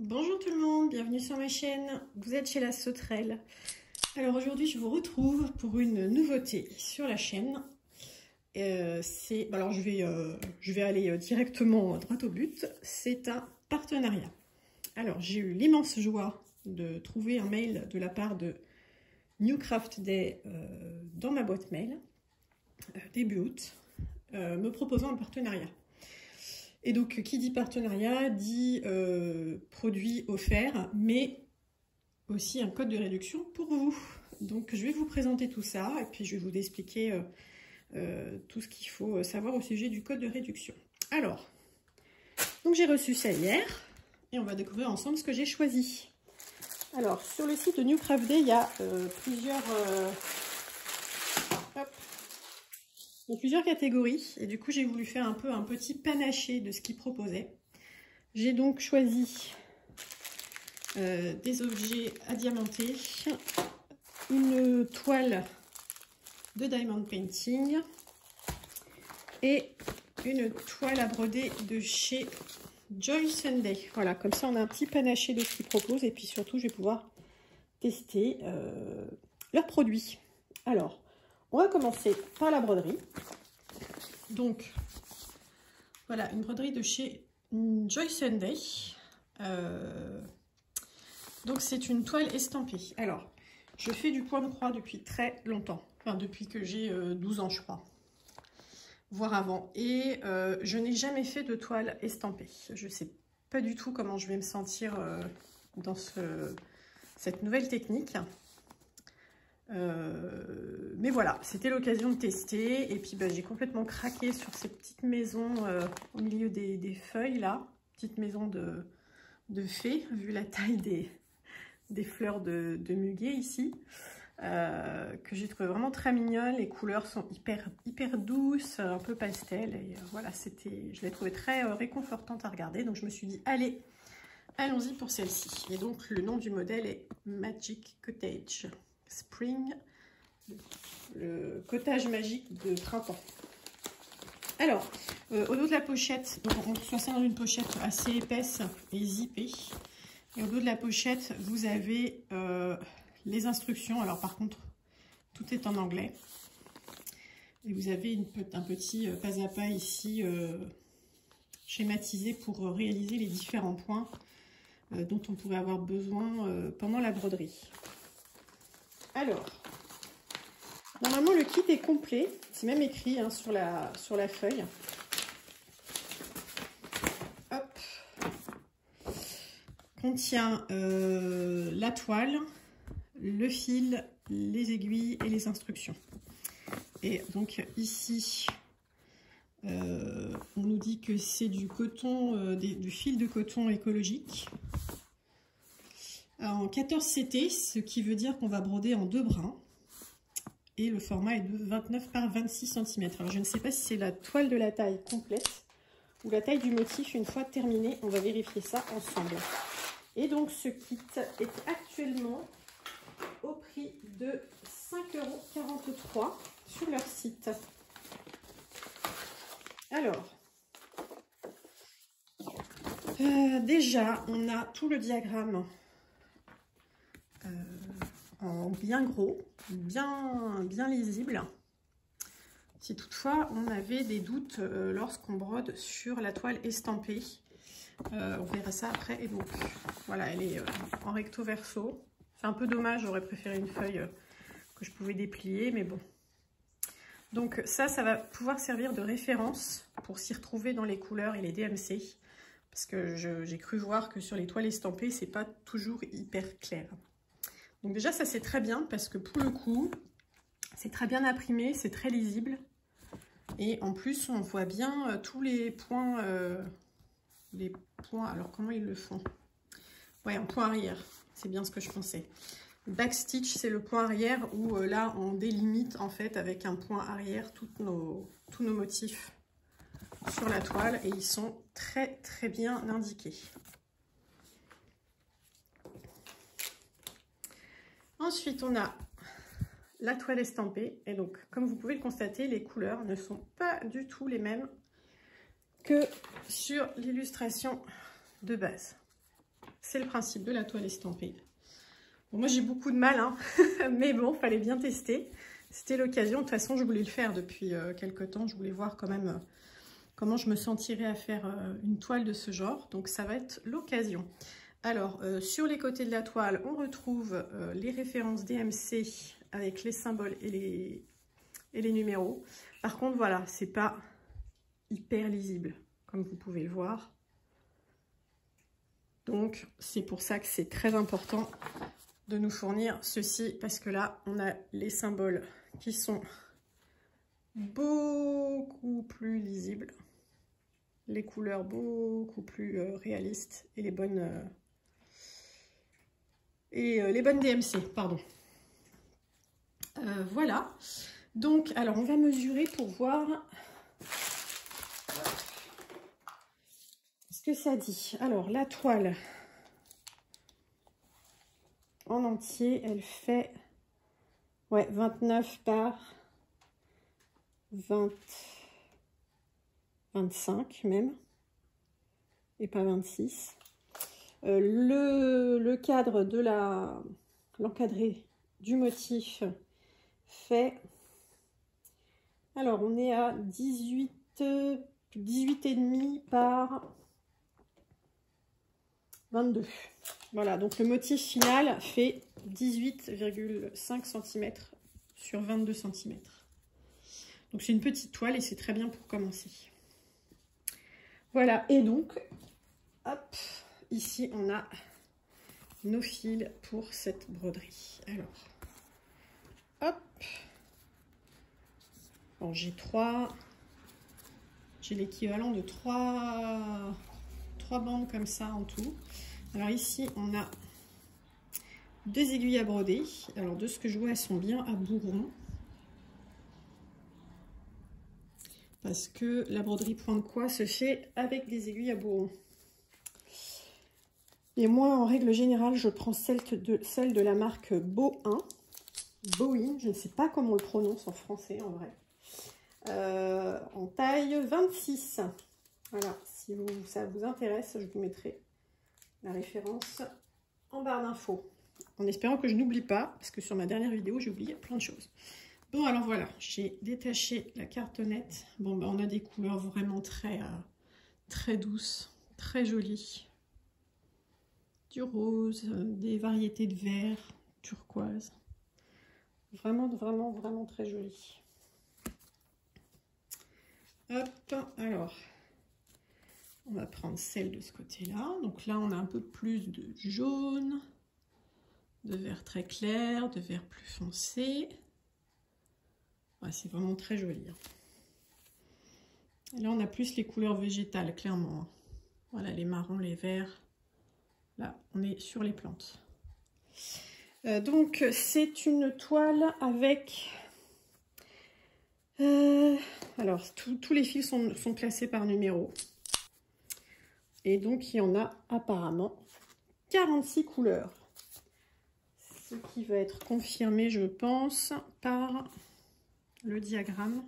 Bonjour tout le monde, bienvenue sur ma chaîne, vous êtes chez la Sauterelle. Alors aujourd'hui je vous retrouve pour une nouveauté sur la chaîne. Euh, c'est, alors je vais, euh, je vais aller euh, directement droit au but, c'est un partenariat. Alors j'ai eu l'immense joie de trouver un mail de la part de New Craft Day dans ma boîte mail, début août, me proposant un partenariat. Et donc, qui dit partenariat dit euh, produit offert, mais aussi un code de réduction pour vous. Donc, je vais vous présenter tout ça et puis je vais vous expliquer euh, euh, tout ce qu'il faut savoir au sujet du code de réduction. Alors, donc j'ai reçu ça hier et on va découvrir ensemble ce que j'ai choisi. Alors, sur le site de New Craft Day, il y a plusieurs plusieurs catégories et du coup j'ai voulu faire un peu un petit panaché de ce qu'ils proposaient. J'ai donc choisi euh, des objets à diamanter, une toile de diamond painting et une toile à broder de chez Joy Sunday. Voilà, comme ça on a un petit panaché de ce qu'ils proposent et puis surtout je vais pouvoir tester euh, leurs produits. Alors, on va commencer par la broderie. Donc, voilà, une broderie de chez Joy Sunday. Euh, donc, c'est une toile estampée. Alors, je fais du point de croix depuis très longtemps. Enfin, depuis que j'ai 12 euh, ans, je crois. Voire avant. Et euh, je n'ai jamais fait de toile estampée. Je ne sais pas du tout comment je vais me sentir dans cette nouvelle technique. Euh, mais voilà, c'était l'occasion de tester. Et puis, bah, j'ai complètement craqué sur ces petites maisons euh, au milieu des, feuilles, là. Petite maison de, fées, vu la taille des, des fleurs de, muguet ici. Euh, que j'ai trouvé vraiment très mignonne. Les couleurs sont hyper, hyper douces, un peu pastel. Et voilà, c'était, je l'ai trouvé très réconfortante à regarder. Donc, je me suis dit, allez, allons-y pour celle-ci. Et donc, le nom du modèle est Magic Cottage. Spring, le cottage magique de printemps. Alors, euh, au dos de la pochette, donc on reçoit ça dans une pochette assez épaisse et zippée. Et au dos de la pochette, vous avez euh, les instructions. Alors par contre, tout est en anglais. Et vous avez un petit euh, pas à pas ici schématisé pour réaliser les différents points dont on pourrait avoir besoin pendant la broderie. Alors, normalement le kit est complet. C'est même écrit hein, sur, la, feuille. Contient euh, la toile, le fil, les aiguilles et les instructions. Et donc ici, euh, on nous dit que c'est du coton, euh, du fil de coton écologique en 14 CT, ce qui veut dire qu'on va broder en deux brins. Et le format est de 29 par 26 cm. Alors je ne sais pas si c'est la toile de la taille complète ou la taille du motif une fois terminé. On va vérifier ça ensemble. Et donc ce kit est actuellement au prix de 5,43€ sur leur site. Alors, euh, déjà, on a tout le diagramme en bien gros, bien, bien lisible. Si toutefois on avait des doutes euh, lorsqu'on brode sur la toile estampée, euh, on verra ça après. Et donc voilà, elle est euh, en recto verso. C'est un peu dommage, j'aurais préféré une feuille que je pouvais déplier, mais bon. Donc ça, ça va pouvoir servir de référence pour s'y retrouver dans les couleurs et les DMC. Parce que j'ai cru voir que sur les toiles estampées, c'est pas toujours hyper clair. Donc déjà, ça c'est très bien parce que pour le coup, c'est très bien imprimé, c'est très lisible. Et en plus, on voit bien euh, tous les points, euh, les points, alors comment ils le font? Ouais, en point arrière, c'est bien ce que je pensais. Backstitch, c'est le point arrière où euh, là, on délimite en fait avec un point arrière nos, tous nos motifs sur la toile et ils sont très très bien indiqués. Ensuite, on a la toile estampée. Et donc, comme vous pouvez le constater, les couleurs ne sont pas du tout les mêmes que sur l'illustration de base. c'est le principe de la toile estampée. Moi, j'ai beaucoup de mal, hein. mais bon, fallait bien tester. C'était l'occasion. De toute façon, je voulais le faire depuis euh, quelques temps. Je voulais voir quand même euh, comment je me sentirais à faire euh, une toile de ce genre. Donc, ça va être l'occasion. Alors, sur les côtés de la toile, on retrouve les références DMC avec les symboles et les, numéros. Par contre, voilà, c'est pas hyper lisible, comme vous pouvez le voir. Donc, c'est pour ça que c'est très important de nous fournir ceci, parce que là, on a les symboles qui sont beaucoup plus lisibles, les couleurs beaucoup plus euh, réalistes et les bonnes euh, et euh, les bonnes DMC, pardon. voilà. Donc, alors on va mesurer pour voir ce que ça dit? Alors, la toile en entier, elle fait ouais, 29 par 20, 25 même, et pas 26. Euh, le, cadre de la l'encadré du motif fait alors on est à 18 18 et demi par 22 voilà, donc le motif final fait 18,5 cm sur 22 cm. Donc c'est une petite toile et c'est très bien pour commencer. Voilà, et donc, hop, ici on a nos fils pour cette broderie. Alors, hop, bon j'ai trois, j'ai l'équivalent de trois, trois bandes comme ça en tout. Alors ici, on a deux aiguilles à broder. Alors de ce que je vois, elles sont bien à bourron. Parce que la broderie point de quoi se fait avec des aiguilles à bourron. Et moi, en règle générale, je prends celle de, celle de la marque Boin. Boeing, je ne sais pas comment on le prononce en français en vrai. Euh, en taille 26. Voilà, si ça vous intéresse, je vous mettrai la référence en barre d'infos. En espérant que je n'oublie pas, parce que sur ma dernière vidéo, j'ai oublié plein de choses. Bon, alors voilà, j'ai détaché la cartonnette. Bon, ben, on a des couleurs vraiment très, euh, très douces, très jolies. Du rose, euh, des variétés de vert, turquoise. Vraiment, vraiment, vraiment très joli. Hop, alors, on va prendre celle de ce côté-là. Donc là, on a un peu plus de jaune, de vert très clair, de vert plus foncé. c'est vraiment très joli. Hein. Et là, on a plus les couleurs végétales, clairement. Hein. Voilà, les marrons, les verts. Là, on est sur les plantes. Euh, donc, c'est une toile avec... Euh, alors, tous les fils sont, classés par numéro. Et donc, il y en a apparemment 46 couleurs. Ce qui va être confirmé, je pense, par le diagramme.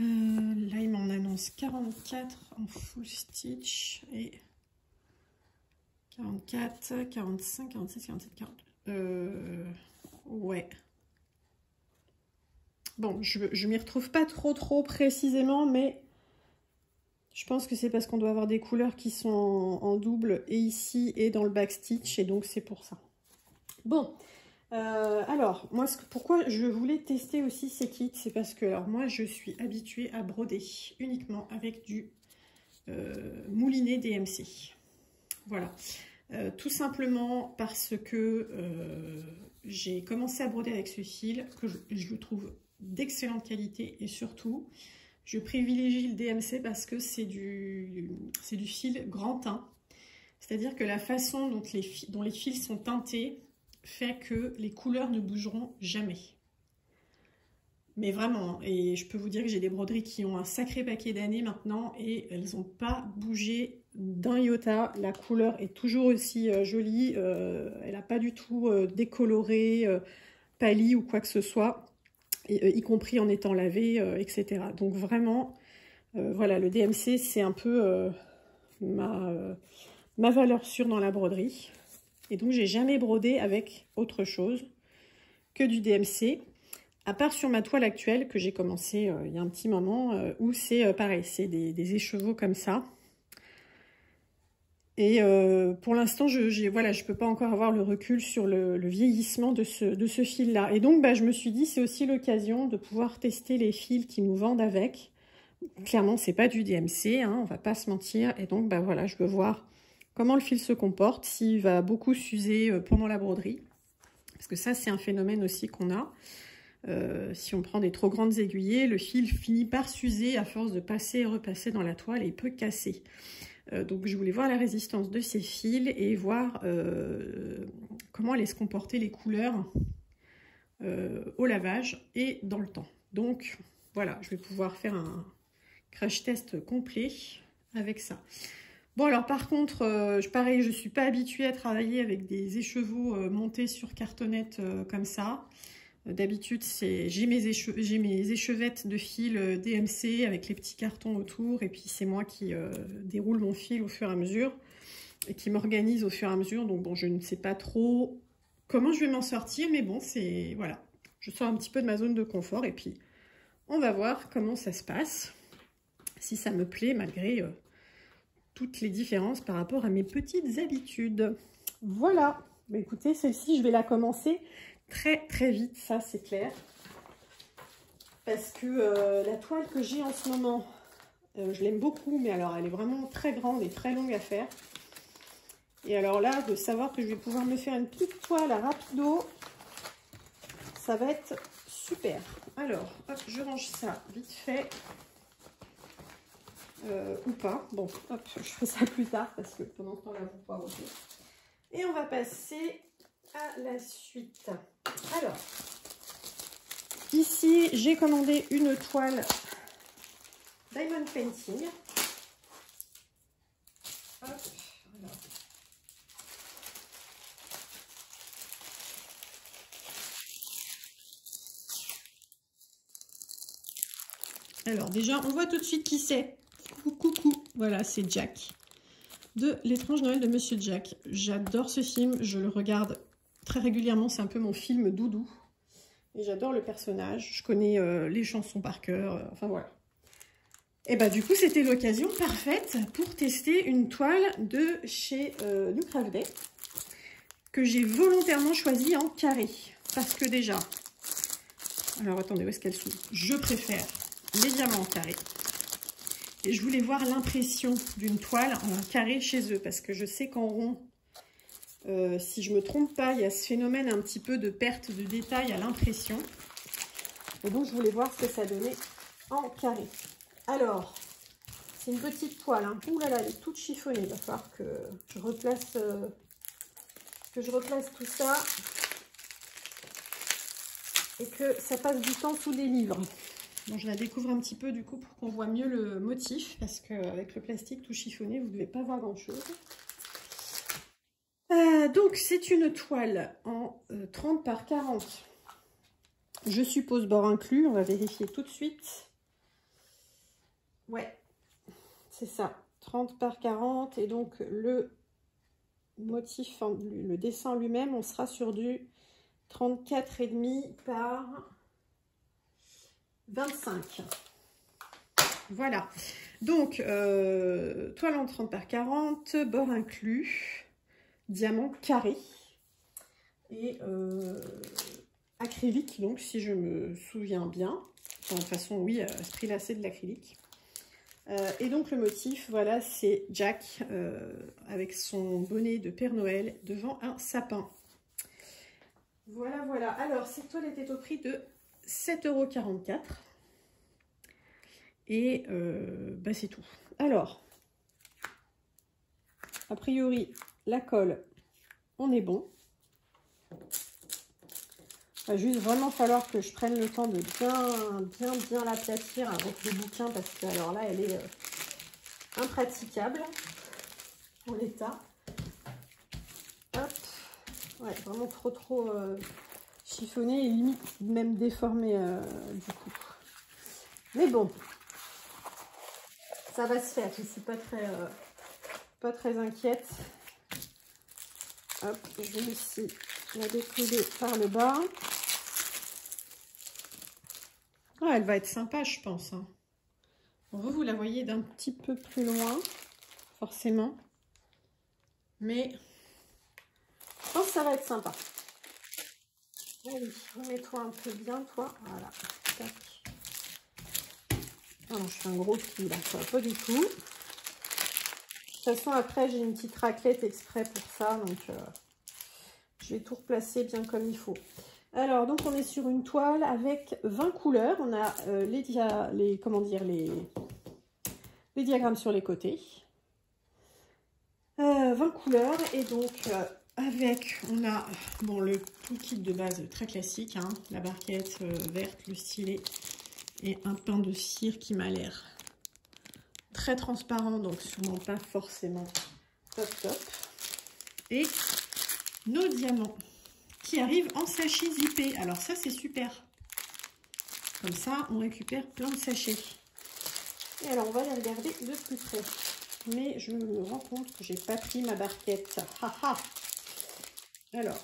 Euh, là, il m'en annonce 44 en full stitch et 44, 45, 46, 47, 40. ouais. Bon, je ne m'y retrouve pas trop trop précisément, mais je pense que c'est parce qu'on doit avoir des couleurs qui sont en, double et ici et dans le backstitch et donc c'est pour ça. Bon, euh, alors moi pourquoi je voulais tester aussi ces kits, c'est parce que alors moi je suis habituée à broder uniquement avec du euh, moulinet DMC. Voilà, euh, tout simplement parce que j'ai commencé à broder avec ce fil que je, trouve d'excellente qualité et surtout je privilégie le DMC parce que c'est du, fil grand teint. C'est-à-dire que la façon dont les, dont les fils sont teintés fait que les couleurs ne bougeront jamais. Mais vraiment, et je peux vous dire que j'ai des broderies qui ont un sacré paquet d'années maintenant et elles n'ont pas bougé d'un iota. La couleur est toujours aussi euh, jolie, euh, elle n'a pas du tout euh, décoloré, pâli ou quoi que ce soit. Y compris en étant lavé, euh, etc. Donc vraiment, voilà, le DMC, c'est un peu ma, valeur sûre dans la broderie. Et donc, j'ai jamais brodé avec autre chose que du DMC. À part sur ma toile actuelle que j'ai commencé il y a un petit moment, où c'est pareil, c'est des, écheveaux comme ça. Et pour l'instant, je ne peux pas encore avoir le recul sur le, vieillissement de ce, ce fil-là. Et donc, bah, je me suis dit, c'est aussi l'occasion de pouvoir tester les fils qui nous vendent avec. Clairement, c'est pas du DMC, hein, on va pas se mentir. Et donc, bah, voilà, je veux voir comment le fil se comporte, s'il va beaucoup s'user pendant la broderie. Parce que ça, c'est un phénomène aussi qu'on a. Euh, si on prend des trop grandes aiguillées, le fil finit par s'user à force de passer et repasser dans la toile et il peut casser. Euh, donc je voulais voir la résistance de ces fils et voir euh, comment allaient se comporter les couleurs au lavage et dans le temps. Donc voilà, je vais pouvoir faire un crash test complet avec ça. Bon alors par contre, pareil, je ne suis pas habituée à travailler avec des écheveaux montés sur cartonnette comme ça. D'habitude, j'ai mes, échevettes de fil euh, DMC avec les petits cartons autour. Et puis, c'est moi qui euh, déroule mon fil au fur et à mesure et qui m'organise au fur et à mesure. Donc, bon, je ne sais pas trop comment je vais m'en sortir. Mais bon, c'est... Voilà. Je sors un petit peu de ma zone de confort. Et puis, on va voir comment ça se passe. Si ça me plaît, malgré euh, toutes les différences par rapport à mes petites habitudes. Voilà. Bah, écoutez, celle-ci, je vais la commencer très très vite, ça c'est clair. Parce que euh, la toile que j'ai en ce moment, euh, je l'aime beaucoup, mais alors elle est vraiment très grande et très longue à faire. Et alors là, de savoir que je vais pouvoir me faire une petite toile à rapido, ça va être super. Alors, hop, je range ça vite fait. Euh, ou pas. Bon, hop, je ferai ça plus tard parce que pendant ce temps-là, vous Et on va passer à la suite. Alors, ici, j'ai commandé une toile Diamond Painting. Alors déjà, on voit tout de suite qui c'est. Coucou, coucou. Voilà, c'est Jack. De L'étrange Noël de Monsieur Jack. J'adore ce film, je le regarde très régulièrement. C'est un peu mon film doudou. Et j'adore le personnage. Je connais euh, les chansons par cœur. Euh, enfin voilà. Et bah du coup, c'était l'occasion parfaite pour tester une toile de chez euh, Day que j'ai volontairement choisie en carré. Parce que déjà, alors attendez, où est-ce qu'elle s'ouvre Je préfère les diamants en carré. Et je voulais voir l'impression d'une toile en carré chez eux. Parce que je sais qu'en rond, euh, si je ne me trompe pas, il y a ce phénomène un petit peu de perte de détail à l'impression. Et donc, je voulais voir ce que ça donnait en carré. Alors, c'est une petite toile. Hein. Ouh là elle est toute chiffonnée. Il va falloir que je replace, euh, que je replace tout ça. Et que ça passe du temps sous les livres. Je la découvre un petit peu du coup pour qu'on voit mieux le motif. Parce qu'avec le plastique tout chiffonné, vous ne devez pas voir grand chose. Euh, donc, c'est une toile en 30 euh, par 40. Je suppose bord inclus. On va vérifier tout de suite. Ouais, c'est ça. 30 par 40. Et donc, le motif, le dessin lui-même, on sera sur du 34,5 par 25. Voilà. Donc, euh, toile en 30 par 40, bord inclus diamant carré et euh, acrylique, donc si je me souviens bien. de toute façon, oui, à ce prix-là, de l'acrylique. Euh, et donc le motif, voilà, c'est Jack euh, avec son bonnet de Père Noël devant un sapin. Voilà, voilà. Alors, cette toile était au prix de 7,44€. Et bah, c'est tout. Alors, a priori, la colle, on est bon. Il va juste vraiment falloir que je prenne le temps de bien, bien, bien l'aplatir avec le bouquin parce que alors là, elle est euh, impraticable en l'état. Hop. Ouais, vraiment trop, trop euh, chiffonné et limite même déformé euh, du coup. Mais bon, ça va se faire. Je ne suis pas très pas très inquiète. Hop, je vais ici la décoller par le bas. Ah, elle va être sympa, je pense. Hein. vous, vous la voyez d'un petit peu plus loin, forcément. Mais je pense que ça va être sympa. Allez, remets-toi un peu bien, toi. Voilà. Tac. Ah je fais un gros pli là, ça va pas du tout. De toute façon, après, j'ai une petite raclette exprès pour ça, donc euh, je vais tout replacer bien comme il faut. Alors, donc, on est sur une toile avec 20 couleurs. On a euh, les, les, comment dire, les, les diagrammes sur les côtés. 20 euh, couleurs et donc avec, on a bon, le kit de base très classique, hein, la barquette verte, le stylet et un pain de cire qui m'a l'air très transparent, donc sûrement pas forcément top top. Et nos diamants qui arrivent en sachet zippé. Alors ça, c'est super. Comme ça, on récupère plein de sachets. Et alors, on va les regarder de plus près. Mais je me rends compte que j'ai pas pris ma barquette. Alors,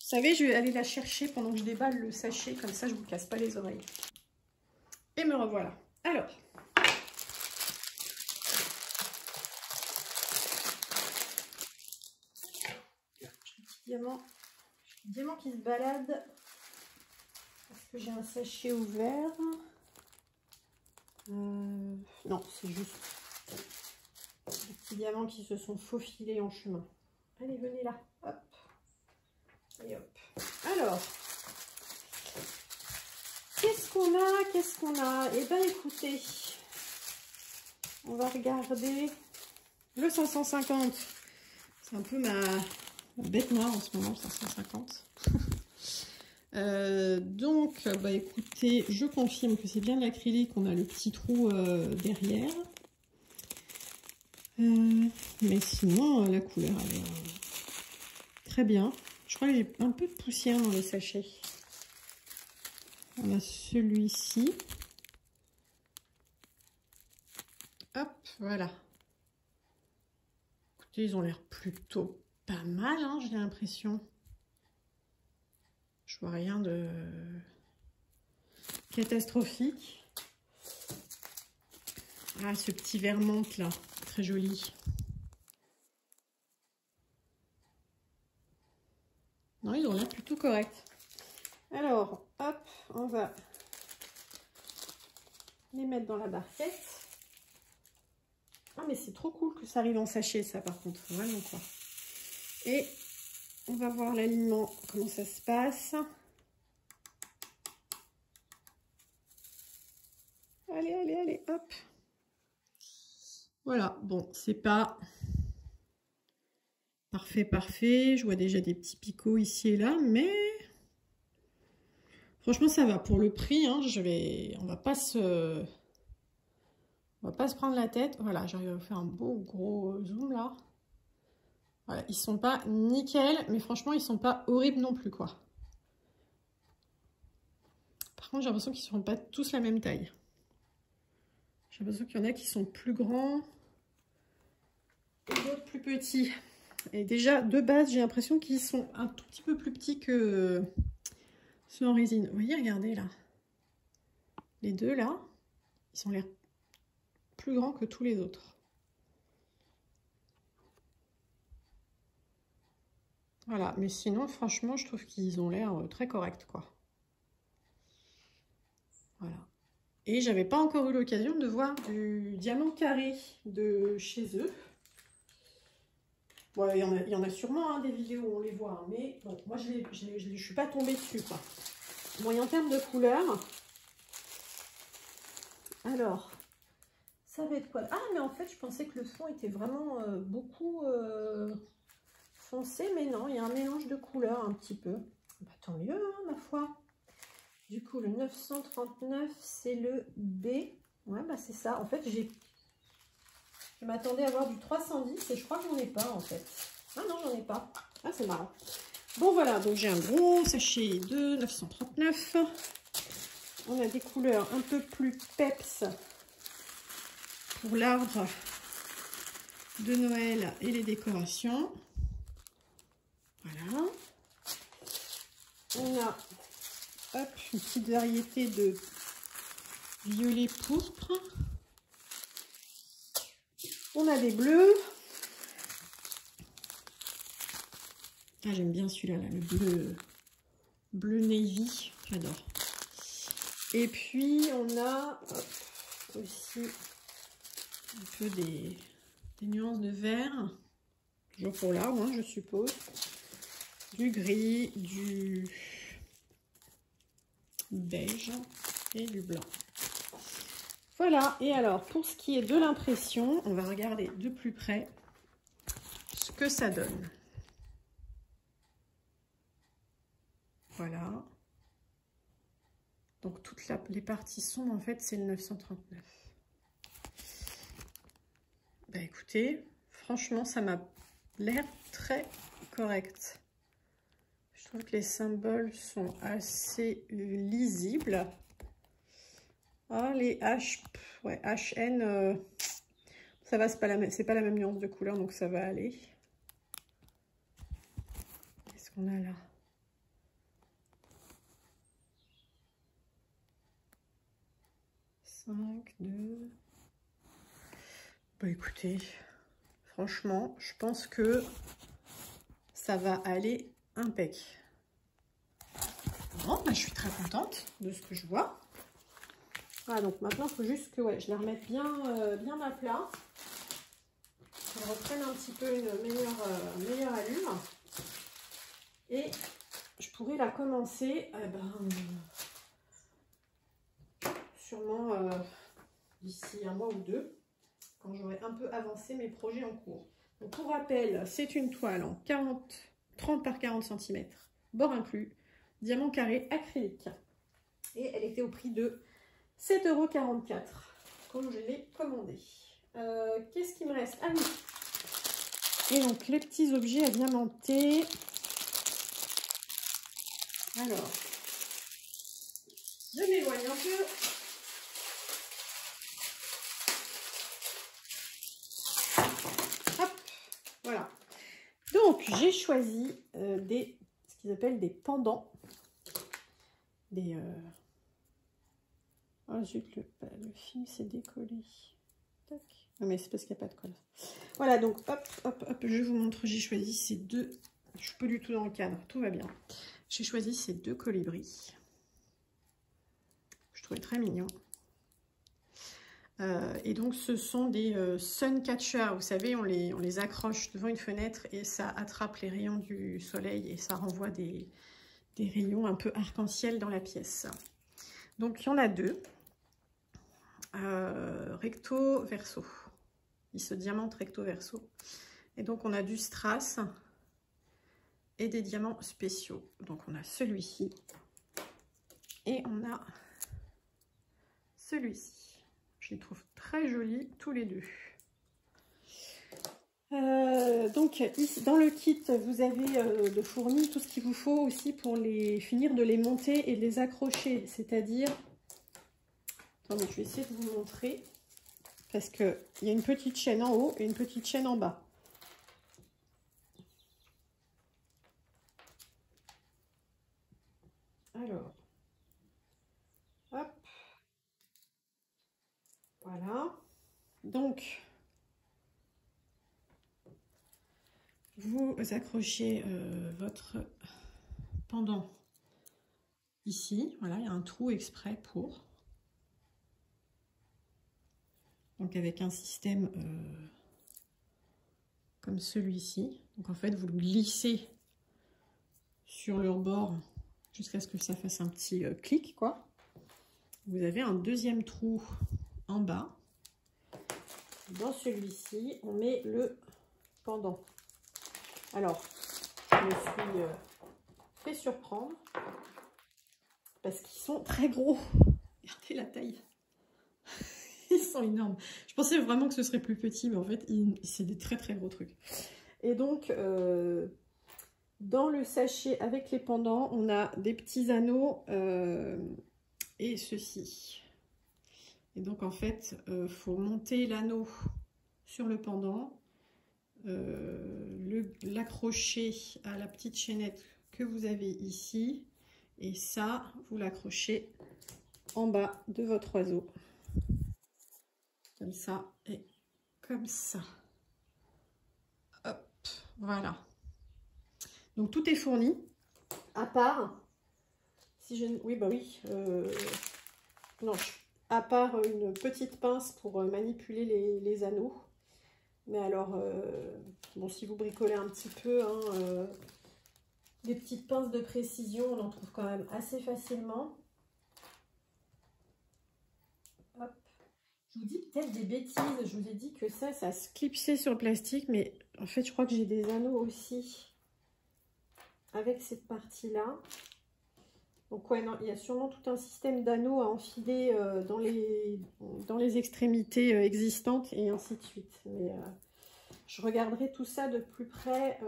savez, je vais aller la chercher pendant que je déballe le sachet, comme ça je vous casse pas les oreilles. Et me revoilà. Alors, diamant, diamant qui se balade. Est-ce que j'ai un sachet ouvert? Euh, Non, c'est juste des petits diamants qui se sont faufilés en chemin. Allez, venez là. Hop. Alors, qu'est-ce Qu'est-ce qu'on a? Eh bien, écoutez, on va regarder le 550. C'est un peu ma, bête noire en ce moment, 550. Euh, donc, bah écoutez, je confirme que c'est bien de l'acrylique. On a le petit trou euh, derrière. Euh, mais sinon, la couleur, elle est très bien. Je crois que j'ai un peu de poussière dans les sachets. On a celui-ci. Hop, voilà. Écoutez, ils ont l'air plutôt pas mal, hein, j'ai l'impression. Je vois rien de catastrophique. Ah, ce petit vermente là, très joli. Non, ils ont l'air plutôt corrects. Alors, on va les mettre dans la barquette. Ah, mais c'est trop cool que ça arrive en sachet, ça, par contre. Vraiment, quoi. Et on va voir l'alignement, comment ça se passe. Allez, allez, allez, hop. Voilà, bon, c'est pas Parfait, parfait. Je vois déjà des petits picots ici et là, mais franchement, ça va. Pour le prix, hein, je vais, on va pas va pas se prendre la tête. Voilà, j'arrive à faire un beau gros zoom là. Voilà, ils sont pas nickel, mais franchement, ils sont pas horribles non plus, quoi. Par contre, j'ai l'impression qu'ils ne sont pas tous la même taille. J'ai l'impression qu'il y en a qui sont plus grands et d'autres plus petits. Et déjà, de base, j'ai l'impression qu'ils sont un tout petit peu plus petits que ceux en résine. Vous voyez, regardez là. Les deux là, ils ont l'air plus grands que tous les autres. Voilà, mais sinon, franchement, je trouve qu'ils ont l'air euh, très corrects, quoi. Voilà. Et j'avais pas encore eu l'occasion de voir du diamant carré de chez eux il, y en a, sûrement hein, des vidéos où on les voit, hein, mais moi je ne suis pas tombée dessus. Quoi. Bon, en termes de couleur, alors, ça va être quoi? Ah, mais en fait, je pensais que le fond était vraiment euh, beaucoup euh, foncé, mais non, il y a un mélange de couleurs un petit peu. Bah, tant mieux, hein, ma foi. Du coup, le 939, c'est le B. Ouais, bah c'est ça. En fait, j'ai je m'attendais à avoir du 310 et je crois que j'en ai pas en fait. Ah non, j'en ai pas. Ah, c'est marrant. Bon, voilà, donc j'ai un gros sachet de 939. On a des couleurs un peu plus peps pour l'arbre de Noël et les décorations. Voilà. On a une petite variété de violet pourpre. On a des bleus. Ah, j'aime bien celui-là, le bleu, bleu navy. J'adore. Et puis, on a aussi un peu des, nuances de vert. Toujours pour l'arbre, hein, je suppose. Du gris, du beige et du blanc. Voilà, et alors pour ce qui est de l'impression, on va regarder de plus près ce que ça donne. Voilà. Donc toutes les parties sont en fait, c'est le 939. Bah écoutez, franchement, ça m'a l'air très correct. Je trouve que les symboles sont assez lisibles. Ah, les H, ouais, HN, euh, ça va, c'est pas, la, pas la même nuance de couleur, donc ça va aller. Qu'est-ce qu'on a là? 5, 2. Bah écoutez, franchement, je pense que ça va aller impec. Bon, bah, je suis très contente de ce que je vois. Voilà, donc maintenant, il faut juste que je les remette bien, euh, bien à plat. Qu'elles reprennent un petit peu une meilleure, euh, meilleure allure. Et je pourrais la commencer eh ben, sûrement euh, d'ici un mois ou deux, quand j'aurai un peu avancé mes projets en cours. Donc pour rappel, c'est une toile en 40, 30 par 40 cm, bord inclus, diamant carré acrylique. Et elle était au prix de 7,44 euros quand je l'ai commandé. Euh, qu'est-ce qui me reste? Ah oui Et donc les petits objets à diamanter. Alors, je m'éloigne un peu. Voilà. Donc, j'ai choisi euh, des, ce qu'ils appellent des pendants. Des... Euh... Oh zut, le, le film s'est décollé. Tac. Non, mais c'est parce qu'il n'y a pas de colle. Voilà, donc hop, hop, hop, je vous montre. J'ai choisi ces deux. Je suis pas du tout dans le cadre, tout va bien. J'ai choisi ces deux colibris. Je trouvais très mignon. Euh, et donc, ce sont des euh, sun catchers. Vous savez, on les, on les accroche devant une fenêtre et ça attrape les rayons du soleil et ça renvoie des rayons un peu arc-en-ciel dans la pièce. Donc, il y en a deux. Euh, recto verso. Ils se diamantent recto verso. Et donc, on a du strass et des diamants spéciaux. Donc, on a celui-ci et on a celui-ci. Je les trouve très jolis tous les deux. Euh, donc dans le kit, vous avez euh, de fourni tout ce qu'il vous faut aussi pour les finir de les monter et de les accrocher. C'est-à-dire, attendez, je vais essayer de vous montrer parce qu'il y a une petite chaîne en haut et une petite chaîne en bas. Alors, Voilà. Donc, vous accrochez euh, votre pendant ici. Voilà, il y a un trou exprès pour. Donc avec un système euh, comme celui-ci. Donc en fait, vous le glissez sur le bord jusqu'à ce que ça fasse un petit euh, clic, quoi. Vous avez un deuxième trou en bas. Dans celui-ci, on met le pendant. Alors, je me suis euh, fait surprendre parce qu'ils sont très gros. Regardez la taille. Ils sont énormes. Je pensais vraiment que ce serait plus petit, mais en fait, c'est des très très gros trucs. Et donc, euh, dans le sachet avec les pendants, on a des petits anneaux euh, et ceci. Et donc en fait, il faut monter l'anneau sur le pendant, l'accrocher à la petite chaînette que vous avez ici. Et ça, vous l'accrochez en bas de votre oiseau. Comme ça et comme ça. Hop, voilà. Donc tout est fourni, à part, si je, oui bah oui, euh, à part une petite pince pour euh, manipuler les, anneaux. Mais alors, euh, bon, si vous bricolez un petit peu, hein, des petites pinces de précision, on en trouve quand même assez facilement. Je vous dis peut-être des bêtises. Je vous ai dit que ça, ça se clipsait sur le plastique. Mais en fait, je crois que j'ai des anneaux aussi avec cette partie-là. Donc ouais, non, il y a sûrement tout un système d'anneaux à enfiler euh, dans, les, dans les extrémités euh, existantes et ainsi de suite. Mais euh, je regarderai tout ça de plus près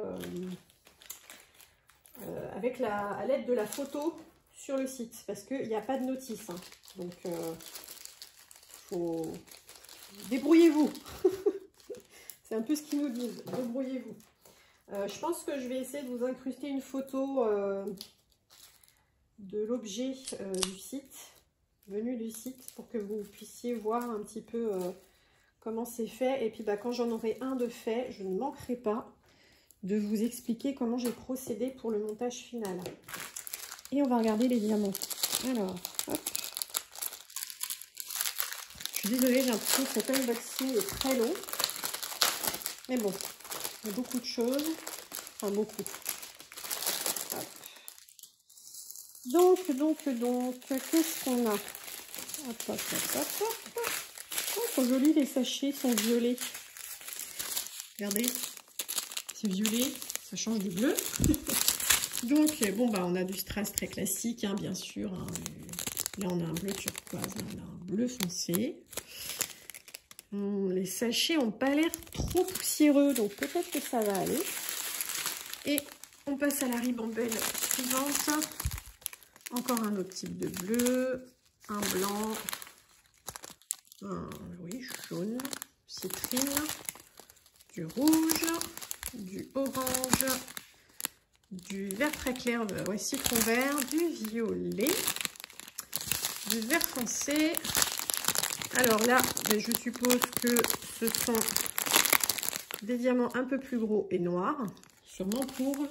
à l'aide de la photo sur le site parce qu'il n'y a pas de notice. Hein. Donc, faut... Débrouillez-vous C'est un peu ce qu'ils nous disent. Débrouillez-vous. Je pense que je vais essayer de vous incruster une photo de l'objet euh, du site, venu du site, pour que vous puissiez voir un petit peu comment c'est fait. Et puis bah, quand j'en aurai un de fait, je ne manquerai pas de vous expliquer comment j'ai procédé pour le montage final. Et on va regarder les diamants. Alors, hop. Je suis désolée, j'ai l'impression que cet unboxing est très long. Mais bon, il y a beaucoup de choses. Enfin, beaucoup. Donc, donc, donc, qu'est-ce qu'on a? Hop, hop, hop, hop. Oh, sont jolis les sachets, sont violets. Regardez, c'est violet, ça change du bleu. donc, bon, bah, on a du strass très classique, hein, bien sûr. Hein. Là, on a un bleu turquoise, on a un bleu foncé. Hum, les sachets n'ont pas l'air trop poussiéreux, donc peut-être que ça va aller. Et on passe à la ribambelle suivante. Encore un autre type de bleu, un blanc, un oui, jaune, citrine, du rouge, du orange, du vert très clair, citron vert, du violet, du vert foncé, alors là, ben, je suppose que ce sont des diamants un peu plus gros et noirs, sûrement pour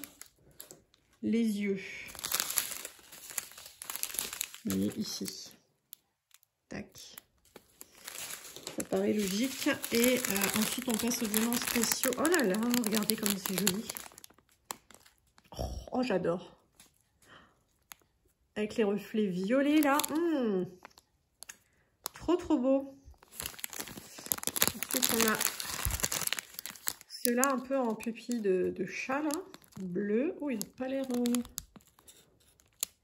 les yeux. Vous voyez ici. Tac. Ça paraît logique. Et euh, ensuite, on passe aux diamants spéciaux. Oh là là, regardez comme c'est joli. Oh, j'adore. Avec les reflets violets là. Hum. Trop, trop beau. Ensuite, on a ceux-là un peu en pupille de, chat, là. Bleu. Oh, ils n'ont pas l'air...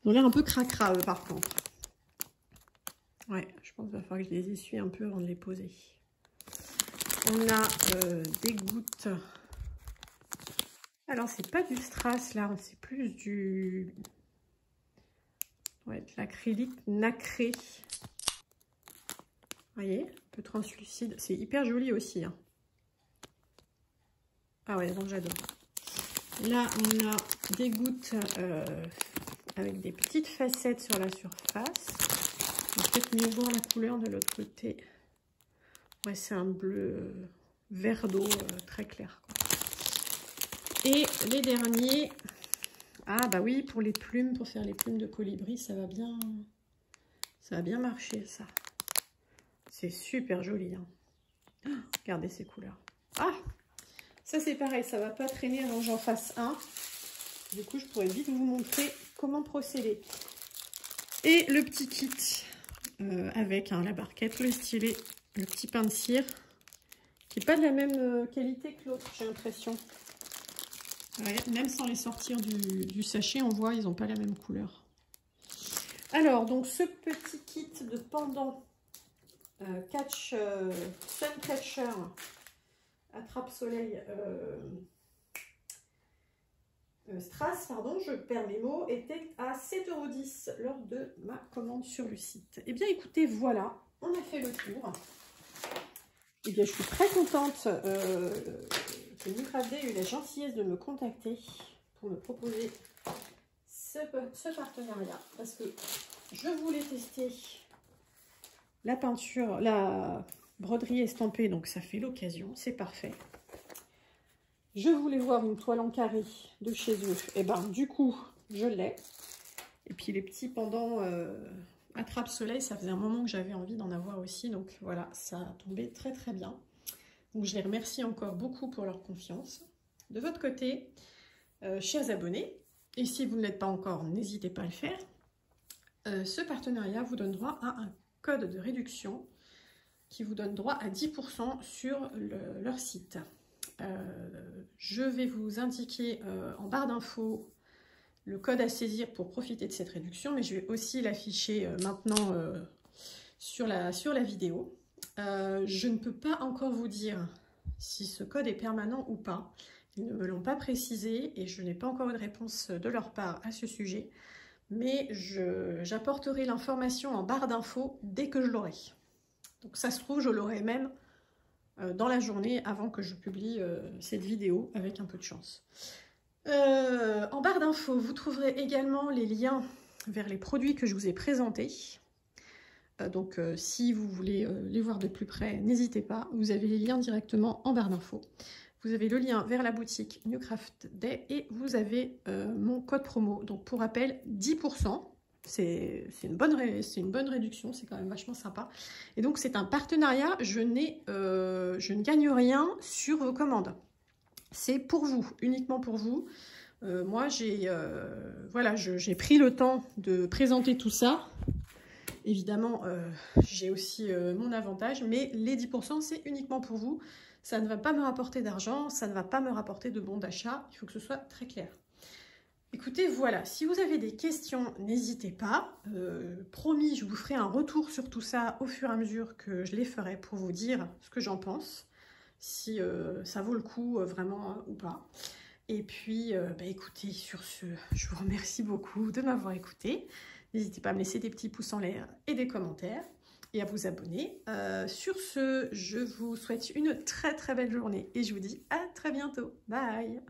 Ils ont l'air un peu cracra, par contre. Ouais, je pense qu'il va falloir que je les essuie un peu avant de les poser. On a euh, des gouttes. Alors, c'est pas du strass, là. C'est plus du... Ouais, l'acrylique nacré voyez, un peu translucide. C'est hyper joli aussi. Hein. Ah ouais, donc j'adore. Là, on a des gouttes euh, avec des petites facettes sur la surface. Peut-être mieux voir la couleur de l'autre côté. Ouais, c'est un bleu euh, vert d'eau euh, très clair. Et les derniers, ah bah oui, pour les plumes, pour faire les plumes de colibri, ça va bien, ça va bien marcher ça. C'est super joli. Hein. regardez ces couleurs. Ah Ça, c'est pareil. Ça va pas traîner avant que j'en fasse un. Du coup, je pourrais vite vous montrer comment procéder? Et le petit kit euh, avec hein, la barquette, le stylet, le petit pain de cire qui n'est pas de la même euh, qualité que l'autre, j'ai l'impression. même sans les sortir du, du sachet, on voit, ils n'ont pas la même couleur. Alors, donc ce petit kit de pendant euh, catch euh, Sun Catcher attrape soleil euh, Strass, pardon, je perds mes mots, était à 7,10€ lors de ma commande sur le site. Eh bien écoutez, voilà, on a fait le tour. Eh bien, je suis très contente euh, que Nucraft ait eu la gentillesse de me contacter pour me proposer ce partenariat. Parce que je voulais tester la peinture, la broderie estampée, donc ça fait l'occasion, c'est parfait. Je voulais voir une toile en carré de chez eux, et eh ben du coup, je l'ai. Et puis les petits pendants euh, attrape-soleil, ça faisait un moment que j'avais envie d'en avoir aussi, donc voilà, ça a tombé très très bien. Donc je les remercie encore beaucoup pour leur confiance. De votre côté, euh, chers abonnés, et si vous ne l'êtes pas encore, n'hésitez pas à le faire, euh, ce partenariat vous donne droit à un code de réduction qui vous donne droit à 10% sur leur site. Euh, je vais vous indiquer en barre d'infos le code à saisir pour profiter de cette réduction, mais je vais aussi l'afficher maintenant sur, la, sur la vidéo. je ne peux pas encore vous dire si ce code est permanent ou pas. Ils ne me l'ont pas précisé et je n'ai pas encore eu de réponse de leur part à ce sujet. Mais j'apporterai l'information en barre d'infos dès que je l'aurai. Donc ça se trouve, je l'aurai même euh, dans la journée avant que je publie euh, cette vidéo avec un peu de chance. Euh, en barre d'infos, vous trouverez également les liens vers les produits que je vous ai présentés. donc si vous voulez les voir de plus près, n'hésitez pas, vous avez les liens directement en barre d'infos. Vous avez le lien vers la boutique Newcraft Day et vous avez euh, mon code promo. Donc pour rappel, 10%. C'est une, bonne réduction, c'est quand même vachement sympa. Et donc c'est un partenariat, je, euh, ne gagne rien sur vos commandes. C'est pour vous, uniquement pour vous. Euh, moi, j'ai voilà, j'ai pris le temps de présenter tout ça. Évidemment, j'ai aussi mon avantage, mais les 10%, c'est uniquement pour vous. Ça ne va pas me rapporter d'argent, ça ne va pas me rapporter de bons d'achat. Il faut que ce soit très clair. Écoutez, voilà, si vous avez des questions, n'hésitez pas. Euh, promis, je vous ferai un retour sur tout ça au fur et à mesure que je les ferai pour vous dire ce que j'en pense, si euh, ça vaut le coup euh, vraiment ou pas. Et puis, bah, écoutez, sur ce, je vous remercie beaucoup de m'avoir écouté. N'hésitez pas à me laisser des petits pouces en l'air et des commentaires et à vous abonner. Sur ce, je vous souhaite une très très belle journée et je vous dis à très bientôt. Bye